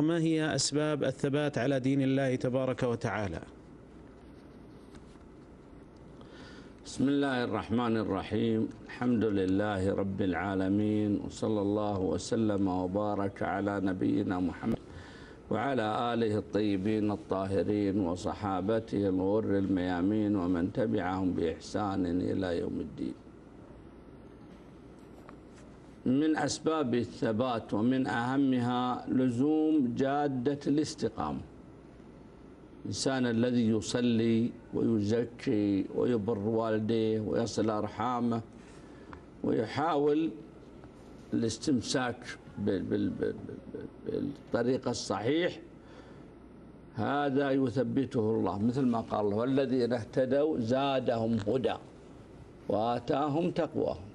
ما هي أسباب الثبات على دين الله تبارك وتعالى؟ بسم الله الرحمن الرحيم. الحمد لله رب العالمين وصلى الله وسلم وبارك على نبينا محمد وعلى آله الطيبين الطاهرين وصحابته الغر الميامين ومن تبعهم بإحسان إلى يوم الدين. من أسباب الثبات ومن أهمها لزوم جادة الاستقامة. الإنسان الذي يصلي ويزكي ويبر والديه ويصل أرحامه ويحاول الاستمساك بالطريق الصحيح هذا يثبته الله. مثل ما قال الله والذين اهتدوا زادهم هدى وآتاهم تقواهم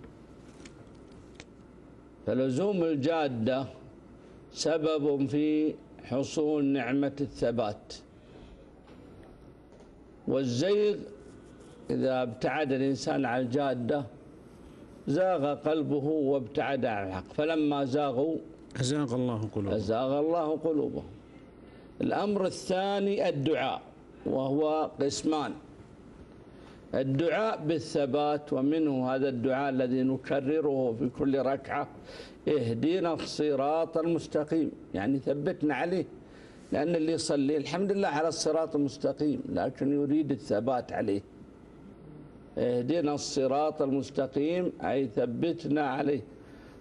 فلزوم الجادة سبب في حصول نعمة الثبات. والزيغ إذا ابتعد الإنسان عن الجادة زاغ قلبه وابتعد عن الحق. فلما زاغوا أزاغ الله قلوبهم. أزاغ الله قلوبهم. الأمر الثاني الدعاء وهو قسمان. الدعاء بالثبات ومنه هذا الدعاء الذي نكرره في كل ركعة اهدينا الصراط المستقيم. يعني ثبتنا عليه لأن اللي يصلي الحمد لله على الصراط المستقيم لكن يريد الثبات عليه. اهدنا الصراط المستقيم أي ثبتنا عليه.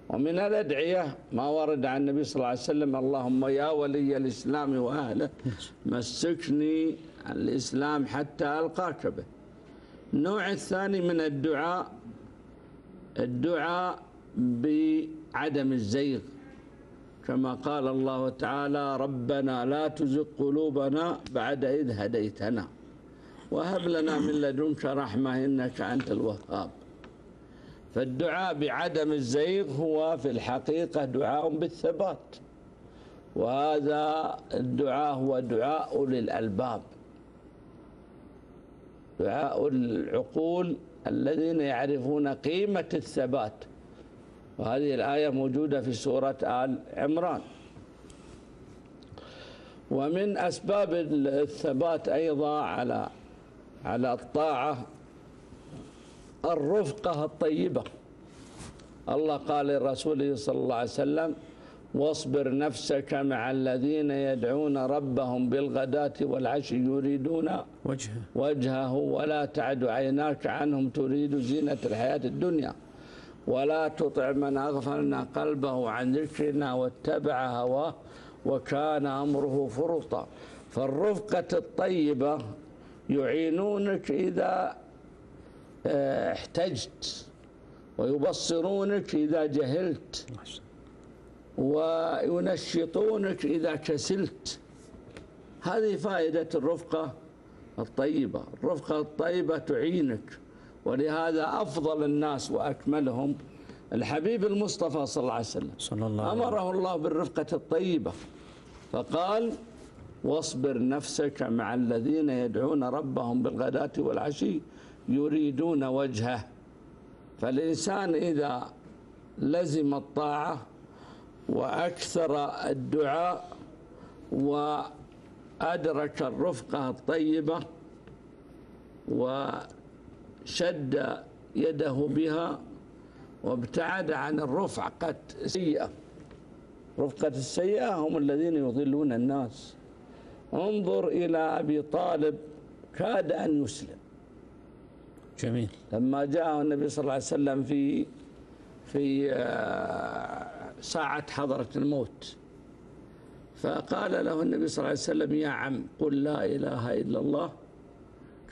ومن الأدعية ما ورد عن النبي صلى الله عليه وسلم اللهم يا ولي الإسلام وأهله مسكني الإسلام حتى ألقاك به. النوع الثاني من الدعاء الدعاء بعدم الزيغ. كما قال الله تعالى ربنا لا تزغ قلوبنا بعد إذ هديتنا وهب لنا من لدنك رحمة إنك أنت الوهاب. فالدعاء بعدم الزيغ هو في الحقيقة دعاء بالثبات وهذا الدعاء هو دعاء أولي الألباب دعاء العقول الذين يعرفون قيمة الثبات. وهذه الآية موجودة في سورة آل عمران. ومن أسباب الثبات أيضا على على الطاعة الرفقة الطيبة. الله قال لرسوله صلى الله عليه وسلم واصبر نفسك مع الذين يدعون ربهم بالغداة والعشي يريدون وجهه. وجهه ولا تعد عيناك عنهم تريد زينة الحياة الدنيا. ولا تطع من أغفلنا قلبه عن ذكرنا واتبع هواه وكان أمره فرطا. فالرفقة الطيبة يعينونك إذا آه، احتجت ويبصرونك إذا جهلت. وينشطونك إذا كسلت. هذه فائدة الرفقة الطيبة. الرفقة الطيبة تعينك ولهذا أفضل الناس وأكملهم الحبيب المصطفى صلى الله عليه وسلم. صلى الله عليه أمره الله بالرفقة الطيبة فقال واصبر نفسك مع الذين يدعون ربهم بالغداة والعشي يريدون وجهه. فالإنسان إذا لزم الطاعة وأكثر الدعاء وأدرك الرفقة الطيبة وشد يده بها وابتعد عن الرفقة السيئة. رفقة السيئة هم الذين يضلون الناس. انظر إلى أبي طالب كاد أن يسلم. جميل. لما جاء النبي صلى الله عليه وسلم في في آه، ساعة حضرة الموت. فقال له النبي صلى الله عليه وسلم يا عم قل لا إله إلا الله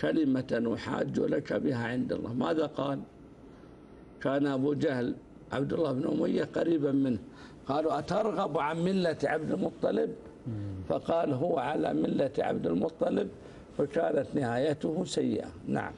كلمة أحاج لك بها عند الله. ماذا قال؟ كان أبو جهل عبد الله بن أمية قريبا منه. قالوا أترغب عن ملة عبد المطلب؟ فقال هو على ملة عبد المطلب فكانت نهايته سيئة. نعم.